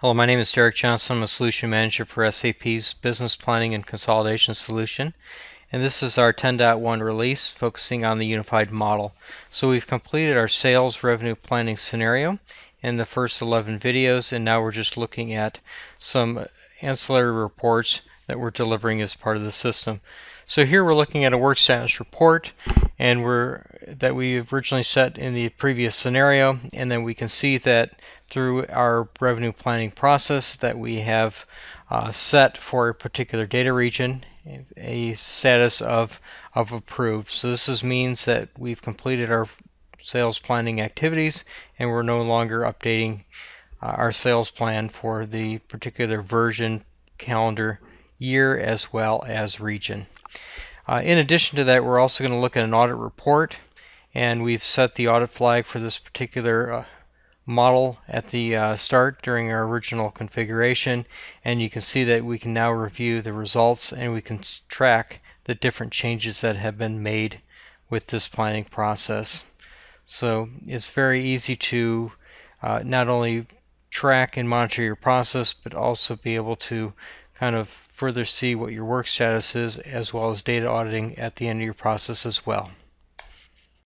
Hello, my name is Derek Johnson. I'm a solution manager for SAP's Business Planning and Consolidation Solution. And this is our 10.1 release focusing on the unified model. So we've completed our sales revenue planning scenario in the first 11 videos and now we're just looking at some ancillary reports that we're delivering as part of the system. So here we're looking at a work status report and we're that we originally set in the previous scenario and then we can see that through our revenue planning process that we have uh, set for a particular data region a status of of approved. So this is, means that we've completed our sales planning activities and we're no longer updating uh, our sales plan for the particular version calendar year as well as region. Uh, in addition to that, we're also going to look at an audit report, and we've set the audit flag for this particular uh, model at the uh, start during our original configuration, and you can see that we can now review the results and we can track the different changes that have been made with this planning process. So it's very easy to uh, not only track and monitor your process, but also be able to kind of further see what your work status is as well as data auditing at the end of your process as well.